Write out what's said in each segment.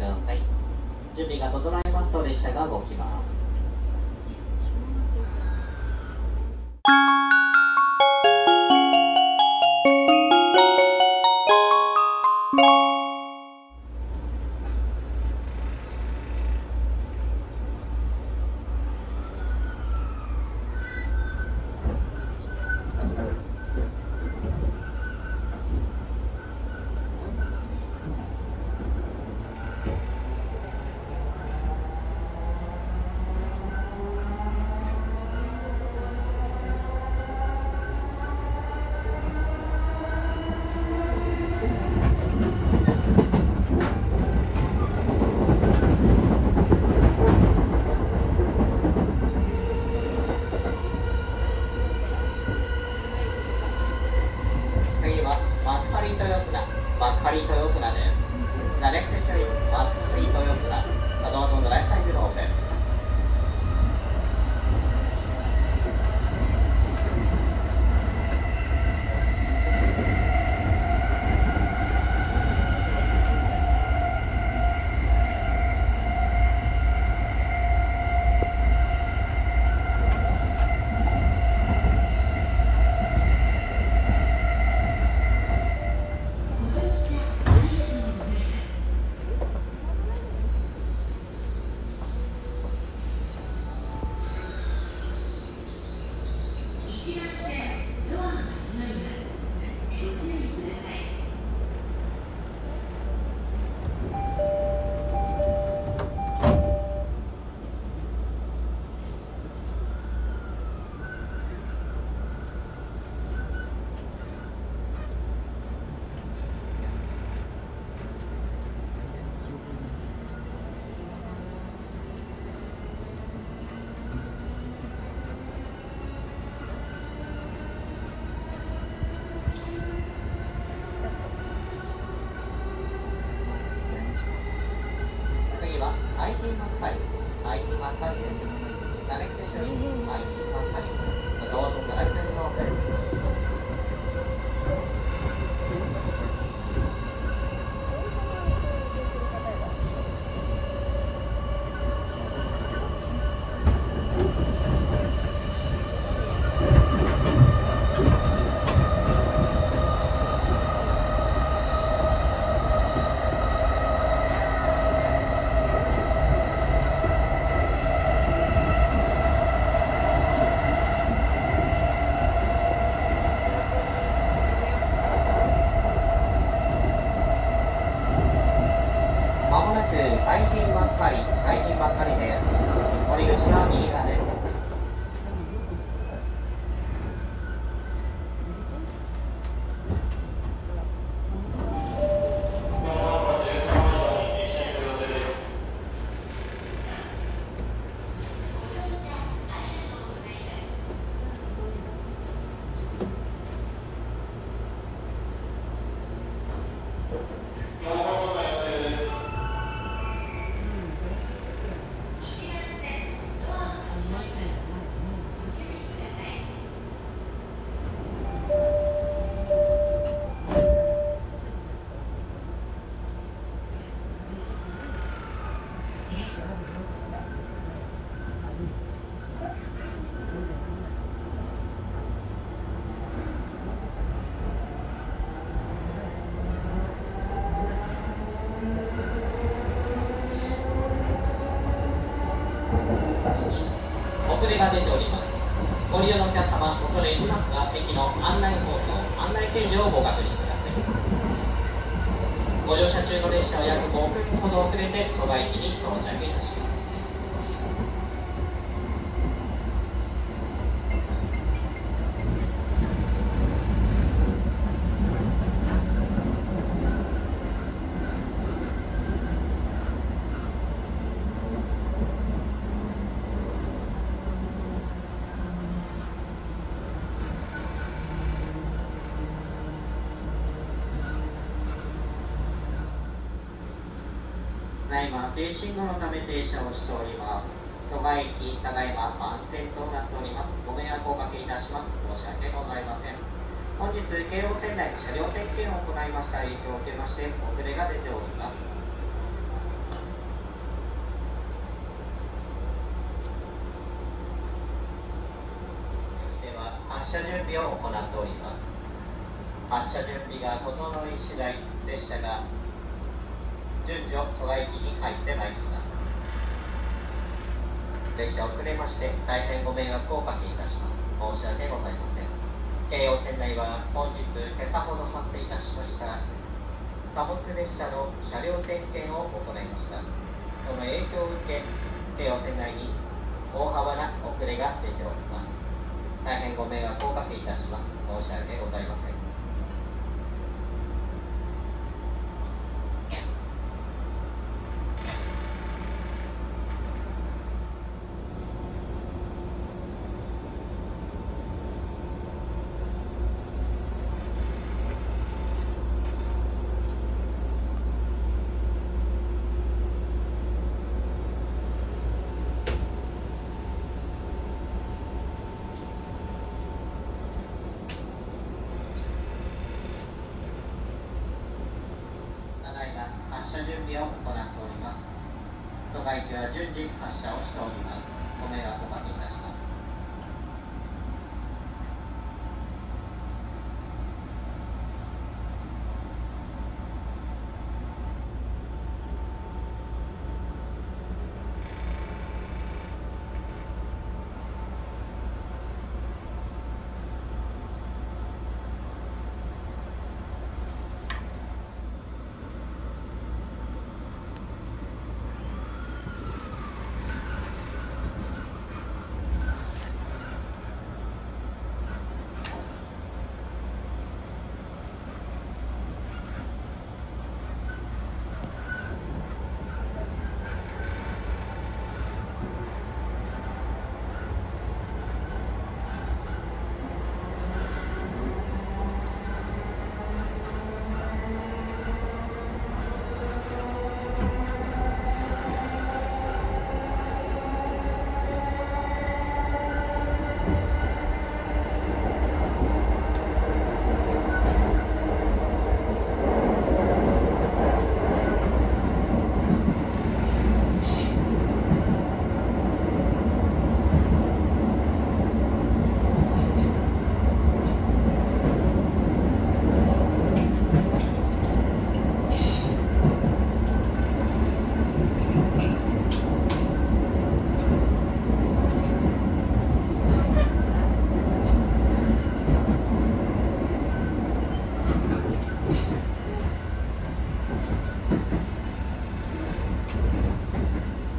ださい。準備が整いますと列車が動きます。ご利用のお客様恐れ入りますが駅の案内放送案内掲示をご確認くださいご乗車中の列車は約5分ほど遅れて蘇我駅に到着いたします。ま停止後のため停車をしております。蘇我駅、ただいま満線となっております。ご迷惑をおかけいたします。申し訳ございません。本日、京王線内車両点検を行いました影響を受けまして、遅れが出ております。では、発車準備を行っております。発車準備が整い次第列車が順序蘇我駅に入ってまいります列車遅れまして大変ご迷惑をおかけいたします申し訳ございません京葉線内は本日今朝ほど発生いたしました貨物列車の車両点検を行いましたその影響を受け京葉線内に大幅な遅れが出ております大変ご迷惑をおかけいたします。申し訳ございませんただいま発車準備を行っております蘇我駅は順次発車をしておりますご迷惑をおかけいたします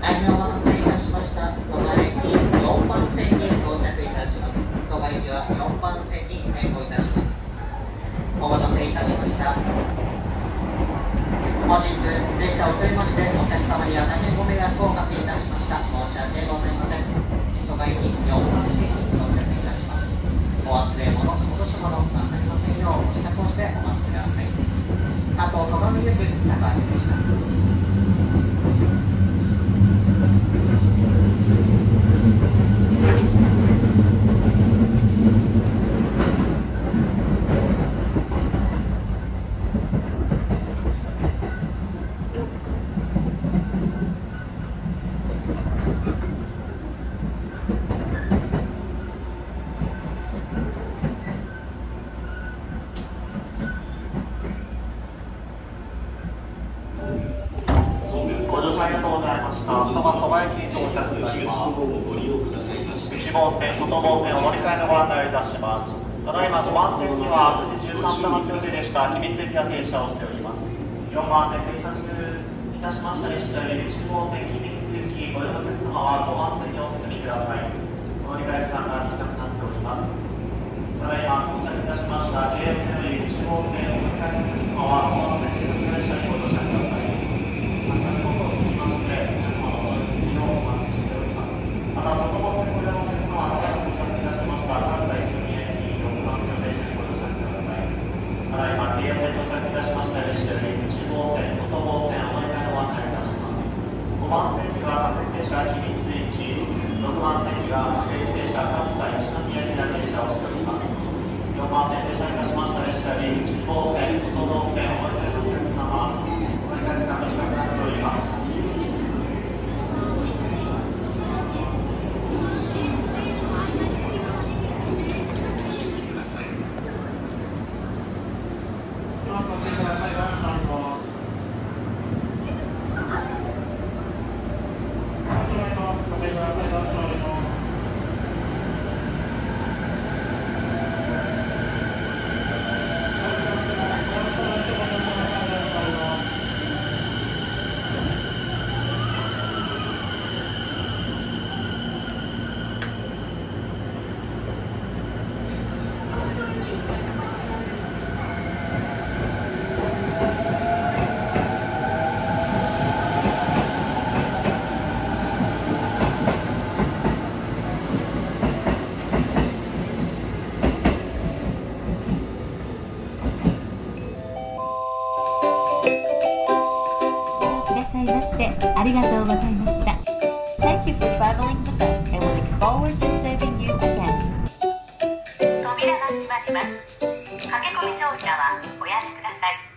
大変お待たせいたしました蘇我駅4番線に到着いたします蘇我駅は4番線に変更いたしますお待たせいたしました本日列車遅れましてお客様には大変ご迷惑をおかけいたしました申し訳ございません蘇我駅4番線に到着いたしますお忘れ物落とし物なさりませんようご支度をしてお待ちください加藤そばのゆく高橋でしたご乗車ありがとうございました。そばそば駅に到着いたします。内房線、外房線お乗り換えのご案内をいたします。ただいま5番線には9時13分発予定でした秘密駅が停車をしております。4番線停車中いたしました列車より内房線秘密駅ご利用のお客様は5番線にお進みください。お乗り換え時間が短くなっております。ただいま到着いたしました京葉線より内房線お乗り換えのお客様は5番線停車中列車にご乗車ください。発車時刻を過ぎまして、皆様のお乗り継ぎをお待ちしております。また、外房線ご利用のお客様は、新たに到着いたしました関西住駅6番線停車にご乗車ください。ただいま、京葉線到着いたしました列車より内房線、外房線お乗り換えをご案内いたします。5番線には各駅停車君津駅、6番線には各駅停車関西一宮駅が停車をしております。4番線停車いたしました列車より内房線、外房線お乗り換えのお客様、お乗り換え時間短くなっております。ありがとうございました Thank you for traveling with us and we look forward to serving you again 扉が閉まります駆け込み乗車はおやめください